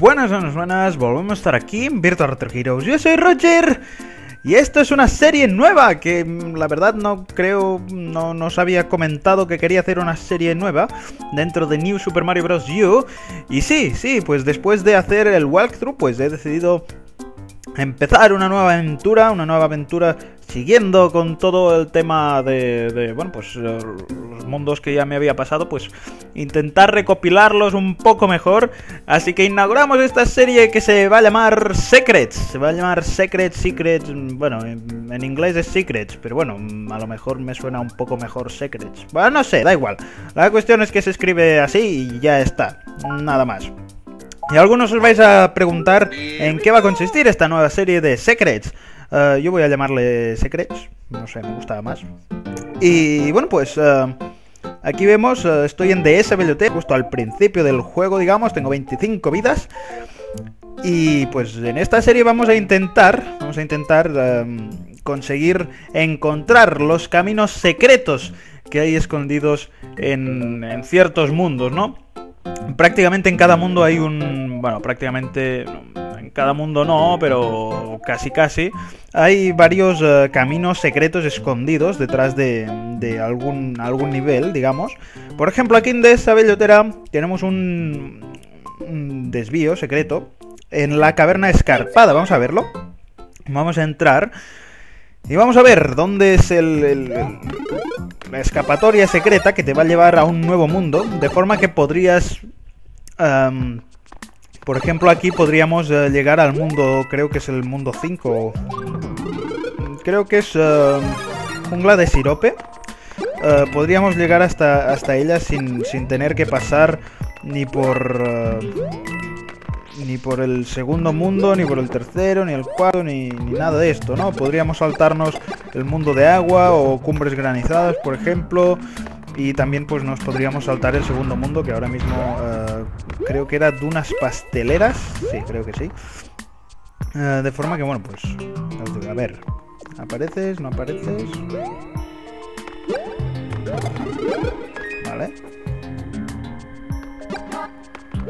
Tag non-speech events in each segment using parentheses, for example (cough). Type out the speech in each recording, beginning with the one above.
Buenas, buenas, buenas, volvemos a estar aquí en Virtual Retro Heroes. Yo soy Roger y esto es una serie nueva que mm, la verdad no creo, no nos había comentado que quería hacer una serie nueva dentro de New Super Mario Bros. U. Y sí, sí, pues después de hacer el walkthrough, pues he decidido empezar una nueva aventura, una nueva aventura siguiendo con todo el tema de, bueno, pues eh, los mundos que ya me había pasado, pues intentar recopilarlos un poco mejor. Así que inauguramos esta serie que se va a llamar Secrets. Se va a llamar Secrets, Secrets, bueno, en, inglés es Secrets, pero bueno, a lo mejor me suena un poco mejor Secrets. Bueno, no sé, da igual. La cuestión es que se escribe así y ya está, nada más. Y algunos os vais a preguntar en qué va a consistir esta nueva serie de Secrets. Eh, yo voy a llamarle Secrets, no sé, me gusta más. Y bueno, pues eh, aquí vemos, eh, estoy en DS justo al principio del juego, digamos, tengo 25 vidas. Y pues en esta serie vamos a intentar, vamos a intentar conseguir encontrar los caminos secretos que hay escondidos en, en ciertos mundos, ¿no? Prácticamente en cada mundo hay un... Bueno, prácticamente cada mundo no, pero casi casi, hay varios eh, caminos secretos escondidos detrás de, algún, algún nivel, digamos. Por ejemplo, aquí en esta bellotera tenemos un, desvío secreto en la caverna escarpada. Vamos a verlo. Vamos a entrar. Y vamos a ver dónde es el, la escapatoria secreta que te va a llevar a un nuevo mundo. De forma que podrías por ejemplo, aquí podríamos eh, llegar al mundo, creo que es el mundo 5. Creo que es uh, jungla de sirope. Eh, podríamos llegar hasta, hasta ella sin, sin tener que pasar ni por... ni por el segundo mundo, ni por el tercero, ni el cuarto, ni, ni, nada de esto, ¿no? Podríamos saltarnos el mundo de agua o cumbres granizadas, por ejemplo, y también pues nos podríamos saltar el segundo mundo, que ahora mismo uh, creo que era dunas pasteleras. Sí, creo que sí. Uh, de forma que, bueno, pues... A ver. ¿Apareces? ¿No apareces? Vale.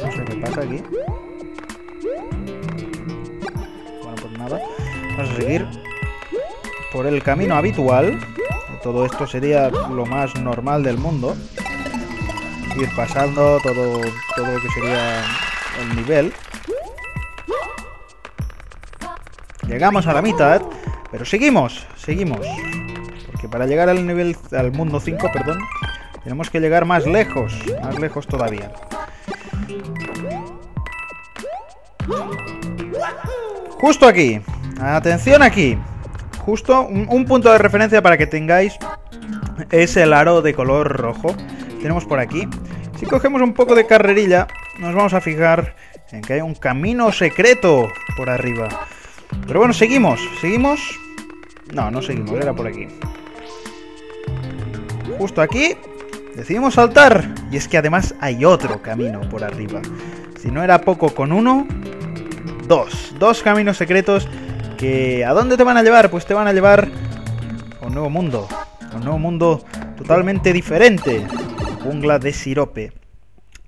No sé qué pasa aquí. Bueno, pues nada. Vamos a seguir por el camino habitual. Todo esto sería lo más normal del mundo. Ir pasando todo, todo lo que sería el nivel. Llegamos a la mitad, pero seguimos, seguimos. Porque para llegar al nivel, al mundo 5, perdón, tenemos que llegar más lejos, más lejos todavía. Justo aquí. Atención aquí justo un, punto de referencia para que tengáis es el aro de color rojo. Tenemos por aquí. Si cogemos un poco de carrerilla, nos vamos a fijar en que hay un camino secreto por arriba. Pero bueno, seguimos. ¿Seguimos? No, no seguimos, era por aquí. Justo aquí decidimos saltar. Y es que además hay otro camino por arriba. Si no era poco con uno, dos. Dos caminos secretos ¿A dónde te van a llevar? Pues te van a llevar a un nuevo mundo. A un nuevo mundo totalmente diferente. Jungla de sirope.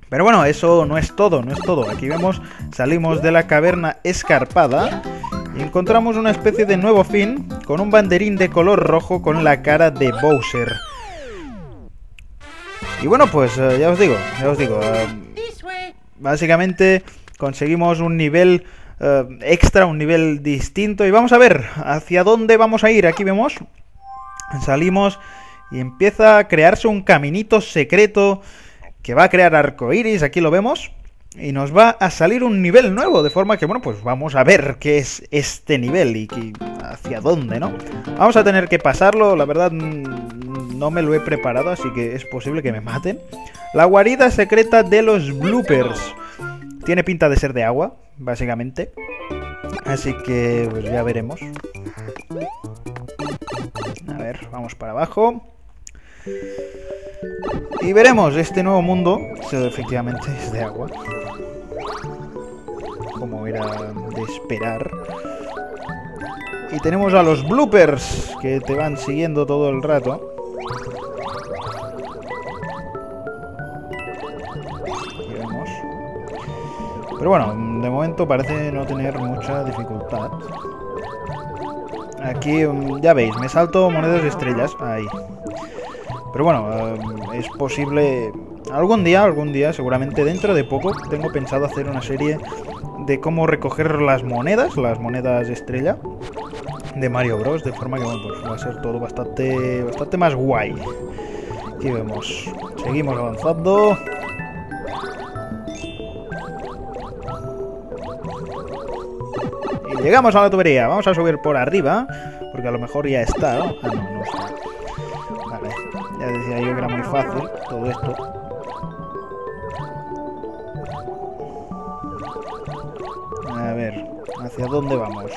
Pero bueno, eso no es todo, no es todo. Aquí vemos, salimos de la caverna escarpada y encontramos una especie de nuevo fin con un banderín de color rojo con la cara de Bowser. Y bueno, pues eh, ya os digo, ya os digo. Eh, básicamente conseguimos un nivel eh, extra, un nivel distinto. Y vamos a ver hacia dónde vamos a ir. Aquí vemos, salimos y empieza a crearse un caminito secreto que va a crear arcoiris. Aquí lo vemos. Y nos va a salir un nivel nuevo, de forma que, bueno, pues vamos a ver qué es este nivel y hacia dónde, ¿no? Vamos a tener que pasarlo, la verdad no me lo he preparado, así que es posible que me maten. La guarida secreta de los bloopers. Tiene pinta de ser de agua, básicamente. Así que pues ya veremos. A ver, vamos para abajo. Y veremos este nuevo mundo, si efectivamente es de agua. Como era de esperar. Y tenemos a los bloopers que te van siguiendo todo el rato. Pero bueno, de momento parece no tener mucha dificultad. Aquí, mm, ya veis, me salto monedas de estrellas. Ahí. Pero bueno, em, es posible... Algún día, algún día, seguramente dentro de poco, tengo pensado hacer una serie de cómo recoger las monedas, las monedas estrella de Mario Bros. De forma que, bueno, pues va a ser todo bastante, bastante más guay. Aquí vemos. Seguimos avanzando. Y llegamos a la tubería. Vamos a subir por arriba. Porque a lo mejor ya está, ¿no? Ah, no, no está. Vale. Ya decía yo que era muy fácil todo esto. A ver, ¿hacia dónde vamos?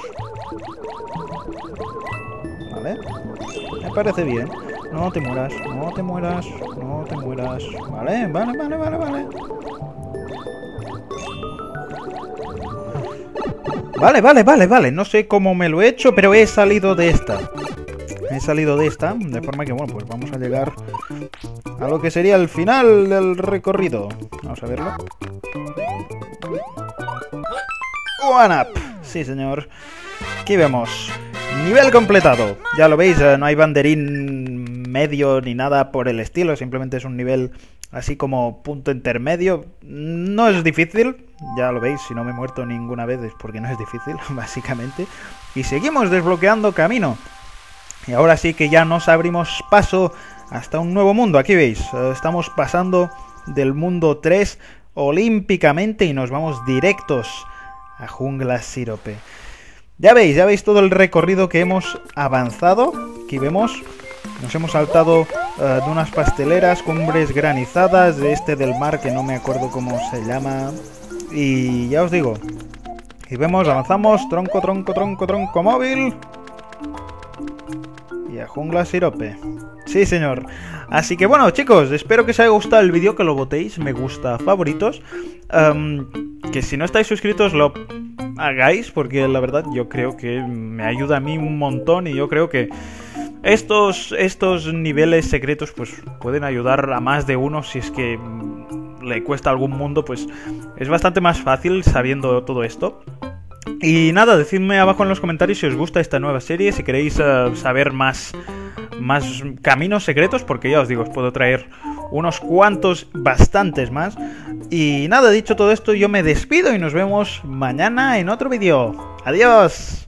Vale. Me parece bien. No te mueras, no te mueras, no te mueras. Vale, vale, vale, vale, vale. Vale, vale, vale, vale. No sé cómo me lo he hecho, pero he salido de esta. He salido de esta, de forma que, bueno, pues vamos a llegar a lo que sería el final del recorrido. Vamos a verlo. One up. Sí, señor. Aquí vemos. Nivel completado. Ya lo veis, eh, no hay banderín medio ni nada por el estilo. Simplemente es un nivel así como punto intermedio. No es difícil, ya lo veis, si no me he muerto ninguna vez es porque no es difícil, (laughs) básicamente. Y seguimos desbloqueando camino. Y ahora sí que ya nos abrimos paso hasta un nuevo mundo. Aquí veis, eh, estamos pasando del mundo 3 olímpicamente y nos vamos directos a Jungla Sirope. Ya veis, ya veis todo el recorrido que hemos avanzado. Aquí vemos, nos hemos saltado uh, de unas pasteleras, cumbres granizadas, de este del mar que no me acuerdo cómo se llama. Y ya os digo, y vemos, avanzamos, tronco, tronco, tronco, tronco móvil. Y a jungla sirope. Sí, señor. Así que bueno, chicos, espero que os haya gustado el vídeo, que lo votéis, me gusta, favoritos. Um, que si no estáis suscritos, lo hagáis, porque la verdad yo creo que me ayuda a mí un montón y yo creo que estos, estos niveles secretos pues pueden ayudar a más de uno si es que le cuesta algún mundo, pues es bastante más fácil sabiendo todo esto. Y nada, decidme abajo en los comentarios si os gusta esta nueva serie, si queréis uh, saber más, más caminos secretos, porque ya os digo, os puedo traer unos cuantos, bastantes más. Y nada, dicho todo esto, yo me despido y nos vemos mañana en otro vídeo. ¡Adiós!